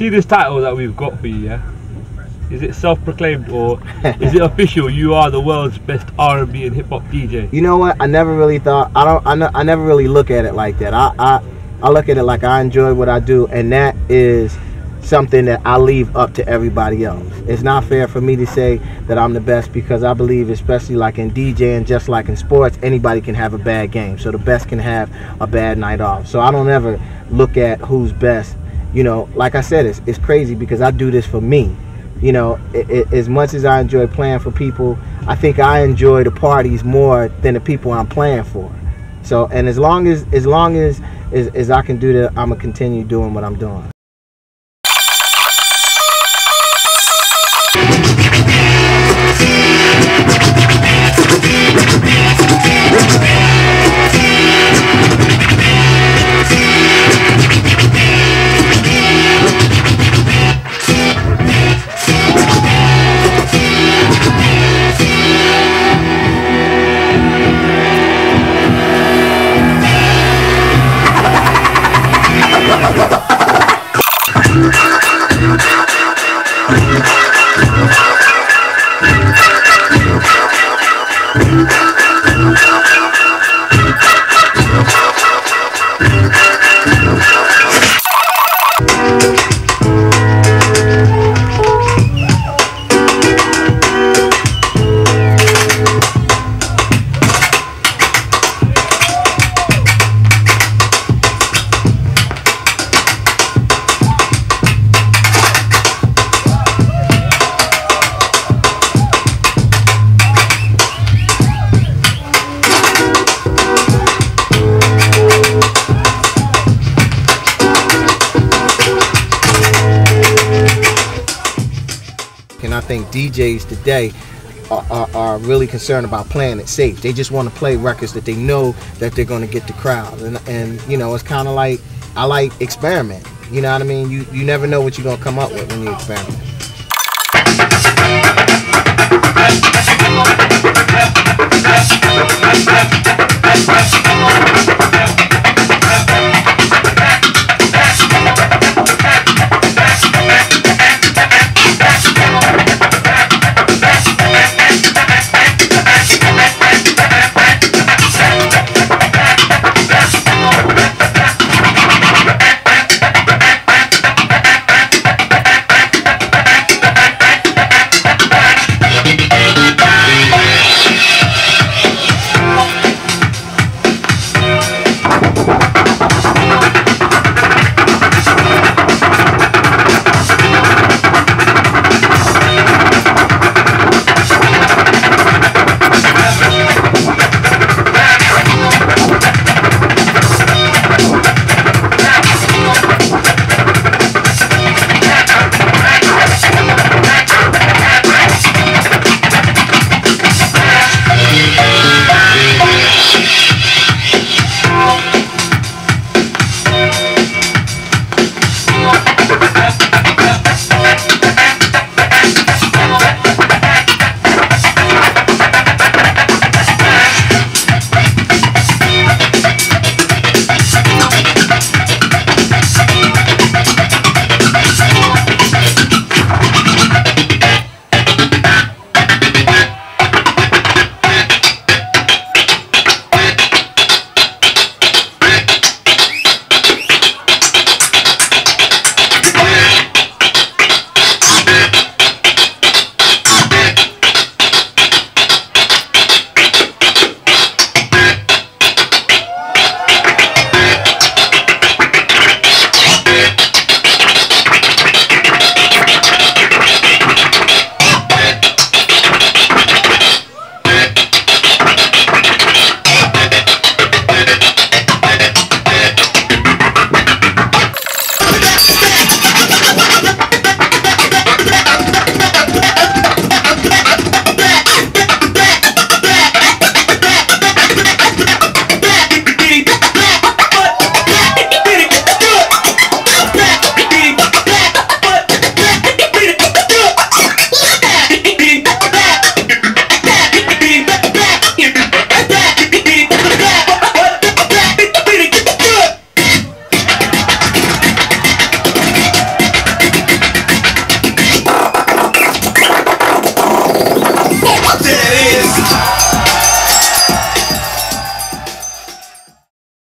see this title that we've got for you, yeah? Is it self-proclaimed or is it official? You are the world's best R&B and hip hop DJ. You know what? I never really thought. I don't. I, ne- I never really look at it like that. I, I I look at it like I enjoy what I do, and that is something that I leave up to everybody else. It's not fair for me to say that I'm the best because I believe, especially like in DJing, just like in sports, anybody can have a bad game. So the best can have a bad night off. So I don't ever look at who's best. You know, like I said, it's, it's crazy because I do this for me. You know, it, it, as much as I enjoy playing for people, I think I enjoy the parties more than the people I'm playing for. So, and as long as as long as as, as I can do that, I'm gonna continue doing what I'm doing. I think DJs today are, are, are really concerned about playing it safe. They just want to play records that they know that they're going to get the crowd. And, and you know, it's kind of like I like experiment. You know what I mean? You you never know what you're gonna come up with when you experiment.